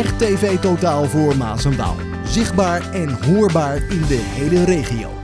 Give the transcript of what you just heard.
echt tv-totaal voor Maas en Waal. Zichtbaar en hoorbaar in de hele regio.